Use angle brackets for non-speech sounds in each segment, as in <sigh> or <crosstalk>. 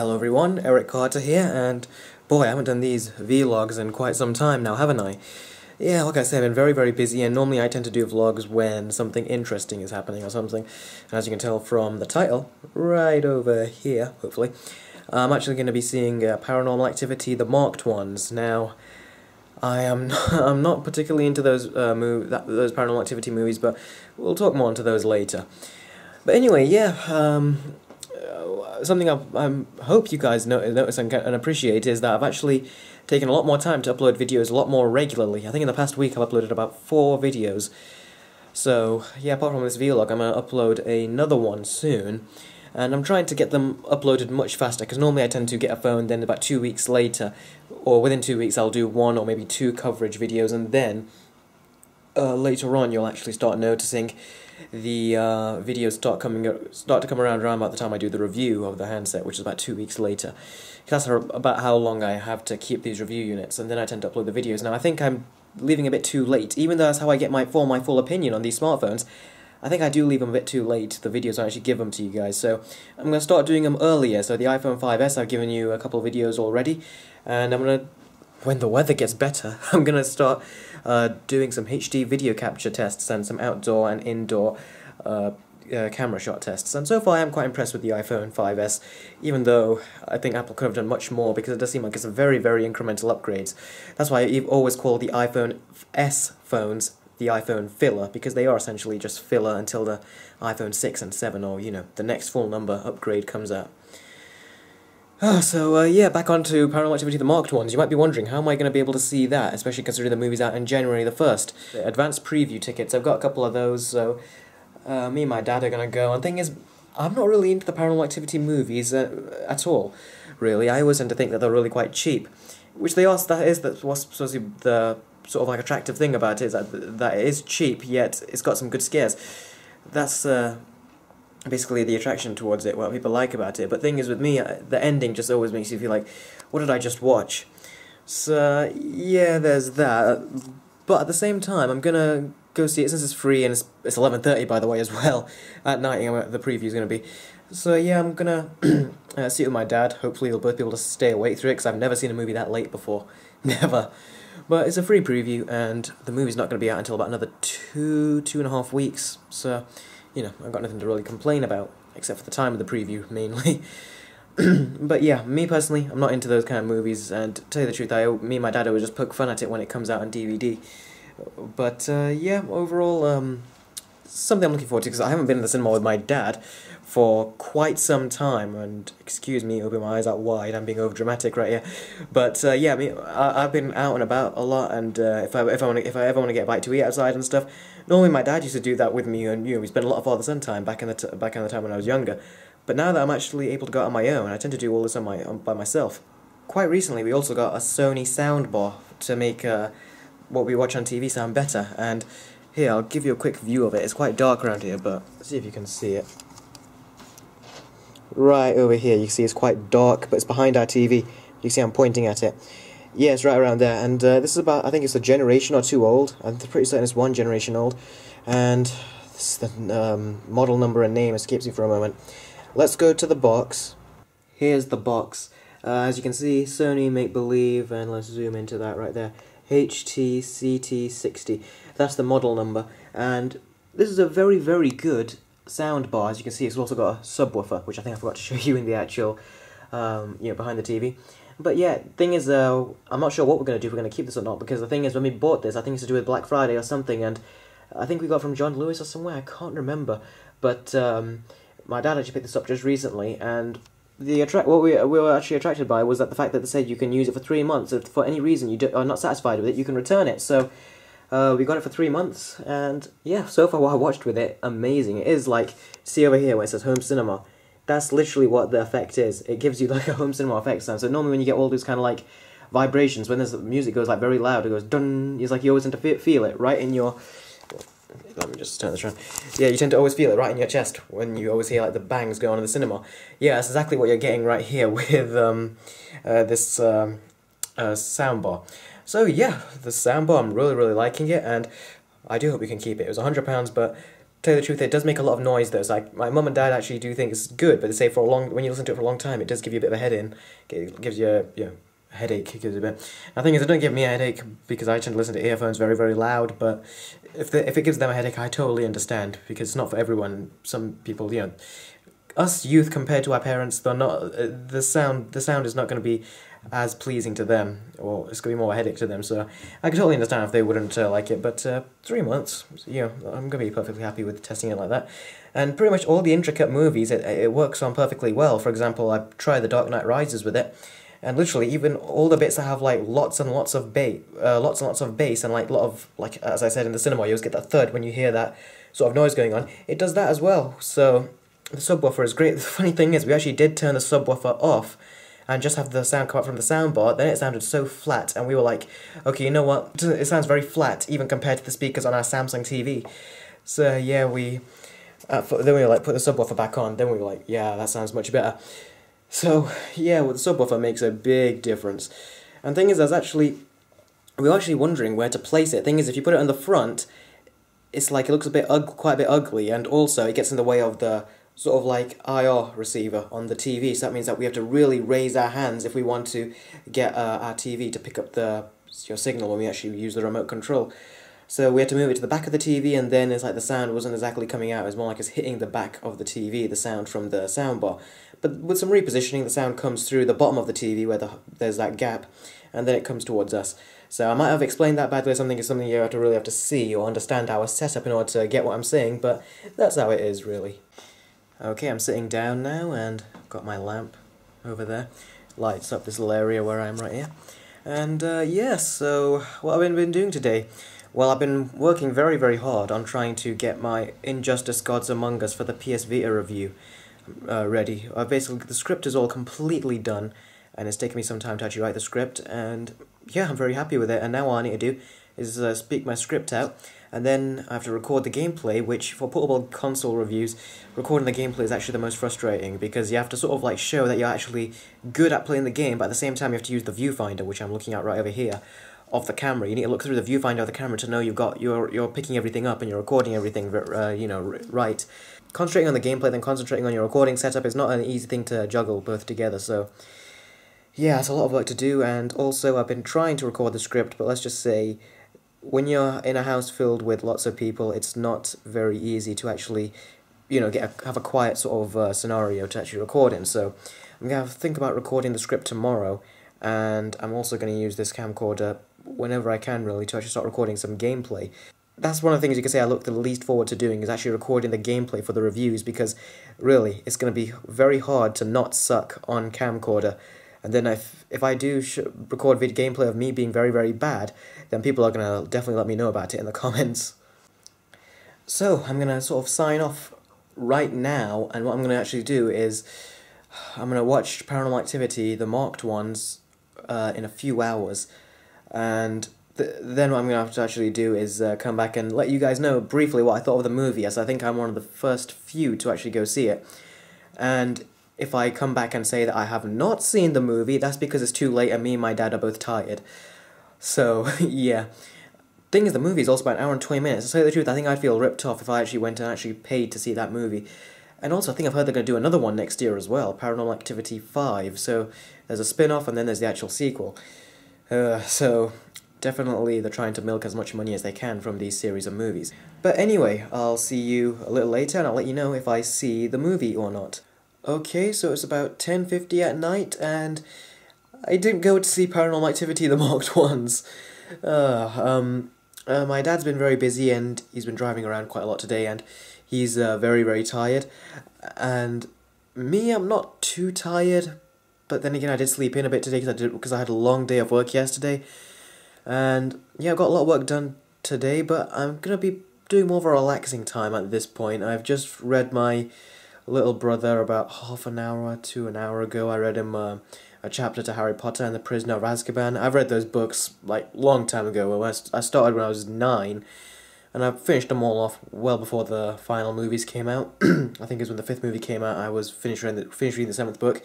Hello everyone, Eric Carter here, and boy, I haven't done these vlogs in quite some time now, haven't I? Yeah, like I said, I've been very, very busy, and normally I tend to do vlogs when something interesting is happening or something. And as you can tell from the title, right over here, hopefully, I'm actually going to be seeing uh, Paranormal Activity, the marked ones. Now, I am not, <laughs> I'm not particularly into those uh, that, those Paranormal Activity movies, but we'll talk more into those later. But anyway, yeah, um, uh, something I, I hope you guys notice and, and appreciate is that I've actually taken a lot more time to upload videos a lot more regularly. I think in the past week I've uploaded about four videos. So, yeah, apart from this vlog, I'm going to upload another one soon. And I'm trying to get them uploaded much faster, because normally I tend to get a phone, then about two weeks later, or within two weeks I'll do one or maybe two coverage videos, and then uh, later on you'll actually start noticing the uh, videos start coming start to come around around about the time I do the review of the handset, which is about two weeks later. That's about how long I have to keep these review units, and then I tend to upload the videos. Now I think I'm leaving a bit too late, even though that's how I get my form my full opinion on these smartphones. I think I do leave them a bit too late, the videos I actually give them to you guys, so I'm going to start doing them earlier. So the iPhone 5S, I've given you a couple of videos already, and I'm going to, when the weather gets better, <laughs> I'm going to start uh, doing some HD video capture tests and some outdoor and indoor uh, uh, camera shot tests. And so far I am quite impressed with the iPhone 5S, even though I think Apple could have done much more because it does seem like it's a very, very incremental upgrades. That's why I always call the iPhone S phones the iPhone filler, because they are essentially just filler until the iPhone 6 and 7 or, you know, the next full number upgrade comes out. Oh, so, uh, yeah, back on to Paranormal Activity the Marked ones. You might be wondering, how am I going to be able to see that, especially considering the movie's out in January the 1st? The advanced preview tickets, I've got a couple of those, so uh, me and my dad are going to go. And the thing is, I'm not really into the Paranormal Activity movies uh, at all, really. I always tend to think that they're really quite cheap, which they are, that is that's what's supposed to be the sort of like attractive thing about it, is that, that it is cheap, yet it's got some good scares. That's, uh, basically the attraction towards it, what people like about it. But thing is, with me, uh, the ending just always makes you feel like, what did I just watch? So, yeah, there's that. But at the same time, I'm gonna go see it since it's free and it's, it's 11.30 by the way as well <laughs> at night, the preview's gonna be. So yeah, I'm gonna <clears throat> uh, see it with my dad. Hopefully we'll both be able to stay awake through it because I've never seen a movie that late before. <laughs> Never. But it's a free preview and the movie's not to be out until about another two, two and a half weeks. So you know, I've got nothing to really complain about, except for the time of the preview, mainly. <clears throat> but yeah, me personally, I'm not into those kind of movies, and to tell you the truth, I, me and my dad would just poke fun at it when it comes out on DVD. But uh, yeah, overall, um, something I'm looking forward to, because I haven't been in the cinema with my dad for quite some time, and excuse me, open my eyes out wide, I'm being over dramatic right here. But uh, yeah, I mean, I, have been out and about a lot, and uh, if I if I want if I ever want to get a bite to eat outside and stuff, normally my dad used to do that with me, and you know, we spent a lot of father son time back in the back in the time when I was younger. But now that I'm actually able to go out on my own, I tend to do all this on my on, by myself. Quite recently, we also got a Sony soundbar to make uh, what we watch on TV sound better, and here, I'll give you a quick view of it. It's quite dark around here, but see if you can see it right over here. You see it's quite dark, but it's behind our TV. You see I'm pointing at it. Yeah, it's right around there. And uh, this is about, I think it's a generation or two old. I'm pretty certain it's one generation old. And this the um, model number and name escapes me for a moment. Let's go to the box. Here's the box. Uh, as you can see, Sony Make Believe, and let's zoom into that right there. HTCT60. That's the model number. And this is a very, very good sound bar, as you can see, it's also got a subwoofer, which I think I forgot to show <laughs> you in the actual, um, you know, behind the TV. But yeah, thing is, uh, I'm not sure what we're going to do, if we're going to keep this or not, because the thing is, when we bought this, I think it's to do with Black Friday or something, and I think we got from John Lewis or somewhere, I can't remember. But um, my dad actually picked this up just recently, and the attract what we, we were actually attracted by was that the fact that they said you can use it for three months. If for any reason you do, are not satisfied with it, you can return it. So uh, we got it for three months, and yeah, so far what I watched with it, amazing. It is like, see over here where it says home cinema, that's literally what the effect is. It gives you <laughs> like a home cinema effect sound. So normally when you get all those kind of like vibrations, when the music goes like very loud, it goes dun, it's like you always tend to feel it right in your, let me just turn this around. Yeah, you tend to always feel it right in your chest when you always hear like the bangs go on in the cinema. Yeah, that's exactly what you're getting right here <laughs> with um, uh, this um, uh, soundbar. So yeah, the soundbar, I'm really, really liking it, and I do hope we can keep it. It was £100, but to tell you the truth, it does make a lot of noise though. So like my mum and dad actually do think it's good, but they say for a long when you listen to it for a long time, it does give you a bit of a head in. It gives you a, you know, a headache. It gives you a bit. I think it doesn't give me a headache because I tend to listen to earphones very very loud. But if the, if it gives them a headache, I totally understand because it's not for everyone. Some people, you know, us youth compared to our parents, they're not uh, the sound. The sound is not going to be as pleasing to them, or it's going to be more a headache to them. So I can totally understand if they wouldn't uh, like it. But uh, three months, you know, I'm going to be perfectly happy with testing it like that. And pretty much all the intricate movies, it, it works on perfectly well. For example, I tried The Dark Knight Rises with it, and literally even all the bits that have like lots and lots of bass, uh, lots and lots of bass, and like a lot of like as I said in the cinema, you always get that third when you hear that sort of noise going on. It does that as well. So the subwoofer is great. <laughs> The funny thing is, we actually did turn the subwoofer off and just have the sound come up from the soundbar, then it sounded so flat, and we were like, okay, you know what, <laughs> it sounds very flat, even compared to the speakers on our Samsung TV. So yeah, we, uh, then we like, put the subwoofer back on, then we were like, yeah, that sounds much better. So yeah, well, the subwoofer makes a big difference. And thing is, I was actually, we were actually wondering where to place it. Thing is, if you put it on the front, it's like it looks a bit quite a bit ugly, and also it gets in the way of the sort of like IR receiver on the TV. So that means that we have to really raise our hands if we want to get uh, our TV to pick up the your signal when we actually use the remote control. So we had to move it to the back of the TV, and then it's like the sound wasn't exactly coming out. It was more like it's hitting the back of the TV, the sound from the soundbar. But with some repositioning, the sound comes through the bottom of the TV where the, there's that gap, and then it comes towards us. So I might have explained that badly something. It's something you have to really have to see or understand our setup in order to get what I'm saying, but that's how it is, really. Okay, I'm sitting down now and got my lamp over there. Lights up this little area where I am right here. And uh, yeah, so what I've been, been doing today? Well, I've been working very, very hard on trying to get my Injustice Gods Among Us for the PS Vita review uh, ready. Uh, basically, the script is all completely done, and it's taken me some time to actually write the script, and yeah, I'm very happy with it. And now all I need to do is uh, speak my script out, and then I have to record the gameplay, which for portable console reviews, recording the gameplay is actually the most frustrating because you have to sort of like show that you're actually good at playing the game, but at the same time you have to use the viewfinder, which I'm looking at right over here, of the camera. You need to look through the viewfinder of the camera to know you've got you're you're picking everything up and you're recording everything, uh, you know, right. Concentrating on the gameplay, then concentrating on your recording setup is not an easy thing to juggle both together. So. Yeah, it's a lot of work to do, and also I've been trying to record the script, but let's just say when you're in a house filled with lots of people, it's not very easy to actually, you know, get a, have a quiet sort of uh, scenario to actually record in. So I'm going to think about recording the script tomorrow, and I'm also going to use this camcorder whenever I can, really, to actually start recording some gameplay. That's one of the things you can say I look the least forward to doing, is actually recording the gameplay for the reviews, because, really, it's going to be very hard to not suck on camcorder and then if if I do record video gameplay of me being very very bad, then people are gonna definitely let me know about it in the <laughs> comments. So I'm gonna sort of sign off right now, and what I'm gonna actually do is I'm gonna watch Paranormal Activity, the marked ones, uh, in a few hours, and th then what I'm gonna have to actually do is uh, come back and let you guys know briefly what I thought of the movie, as I think I'm one of the first few to actually go see it, and if I come back and say that I have not seen the movie, that's because it's too late and me and my dad are both tired. So, <laughs> yeah. Thing is, the movie is also about an hour and 20 minutes. To tell you the truth, I think I'd feel ripped off if I actually went and actually paid to see that movie. And also, I think I've heard they're going to do another one next year as well, Paranormal Activity 5. So, there's a spin off and then there's the actual sequel. Uh, so, definitely they're trying to milk as much money as they can from these series of movies. But anyway, I'll see you a little later and I'll let you know if I see the movie or not. Okay, so it's about 10.50 at night, and I didn't go to see Paranormal Activity, <laughs> the marked ones. Uh, um, uh, my dad's been very busy, and he's been driving around quite a lot today, and he's uh, very, very tired. And me, I'm not too tired, but then again, I did sleep in a bit today because I, I had a long day of work yesterday. And yeah, I got a lot of work done today, but I'm going to be doing more of a relaxing time at this point. I've just read my little brother about half an hour to an hour ago. I read him uh, a chapter to Harry Potter and the Prisoner of Azkaban. I've read those books like long time ago. I started when I was nine, and I finished them all off well before the final movies came out. <clears throat> I think it was when the fifth movie came out. I was finished reading the, finished reading the seventh book.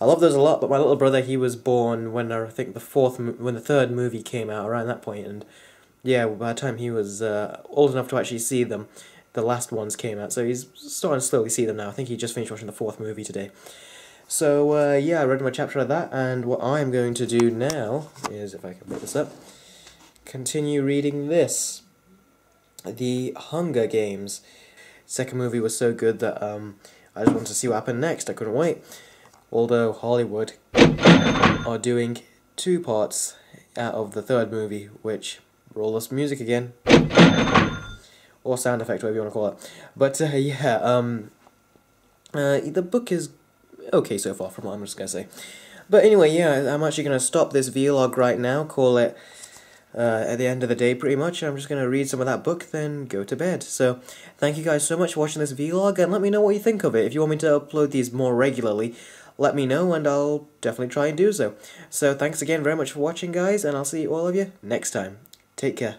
I love those a lot, but my little brother he was born when I think the fourth when the third movie came out around that point, and yeah, by the time he was uh, old enough to actually see them, the last ones came out, so he's starting to slowly see them now. I think he just finished watching the fourth movie today. So, uh, yeah, I read my chapter of that, and what I'm going to do now is, if I can put this up, continue reading this. The Hunger Games. Second movie was so good that um, I just wanted to see what happened next. I couldn't wait. Although Hollywood are doing two parts out of the third movie, which roll us music again, or sound effect, whatever you want to call it. But uh, <laughs> yeah, um, uh, the book is okay so far, from what I'm just gonna say. But anyway, yeah, I'm actually gonna stop this vlog right now. Call it uh, at the end of the day, pretty much. I'm just gonna read some of that book, then go to bed. So, thank you guys so much for watching this vlog, and let me know what you think of it. If you want me to upload these more regularly, let me know, and I'll definitely try and do so. So, thanks again very much for watching, guys, and I'll see all of you next time. Take care.